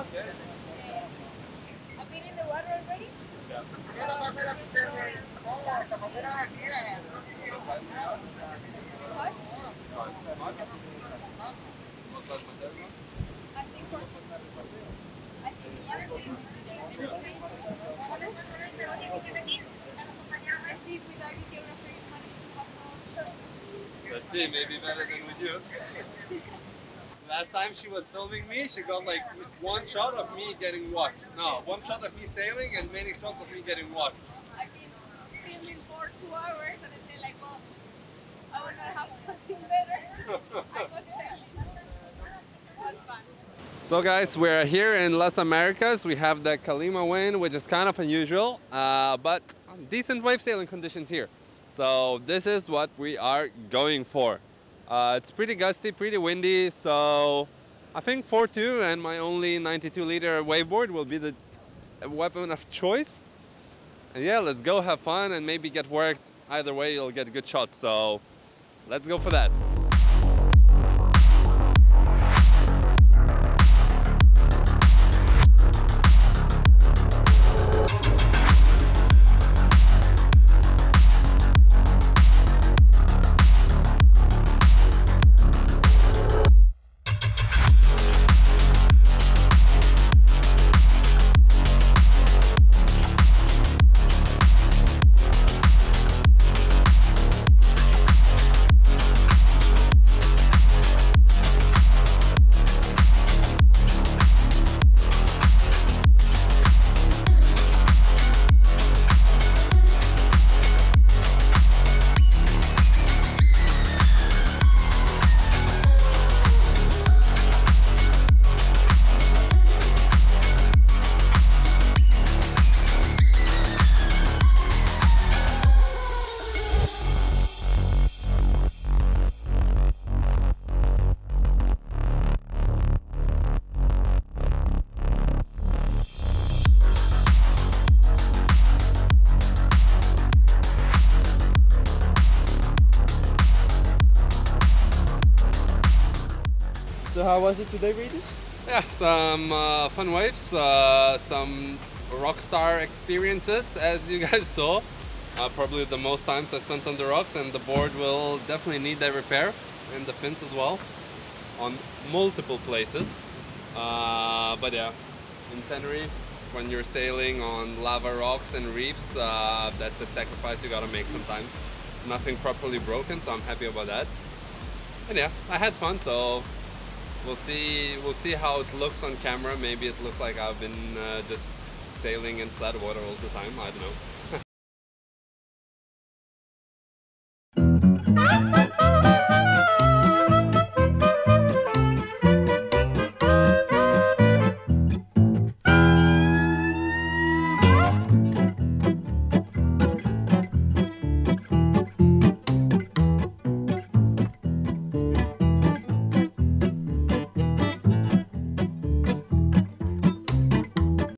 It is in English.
I've been in the water already. Yeah. Think so. I. Let's see to maybe better than with you. Last time she was filming me, she got like one shot of me getting washed. No, one shot of me sailing and many shots of me getting washed. I've been filming for two hours and I say like, well, I want to have something better. I was sailing. It was fun. So guys, we're here in Las Americas. We have the Calima wind, which is kind of unusual, uh, but decent wave sailing conditions here. So this is what we are going for. Uh, it's pretty gusty, pretty windy, so I think 4.2 and my only 92 liter waveboard will be the weapon of choice. And yeah, let's go have fun and maybe get worked. Either way, you'll get good shots. So let's go for that. So how was it today, Rytis? Yeah, some uh, fun waves, uh, some rockstar experiences, as you guys saw. Uh, probably the most times I spent on the rocks, and the board will definitely need a repair, and the fins as well, on multiple places. Uh, but yeah, in Tenerife, when you're sailing on lava rocks and reefs, uh, that's a sacrifice you gotta make sometimes. Nothing properly broken, so I'm happy about that. And yeah, I had fun, so we'll see we'll see how it looks on camera. Maybe it looks like i've been uh, just sailing in flat water all the time. I don't know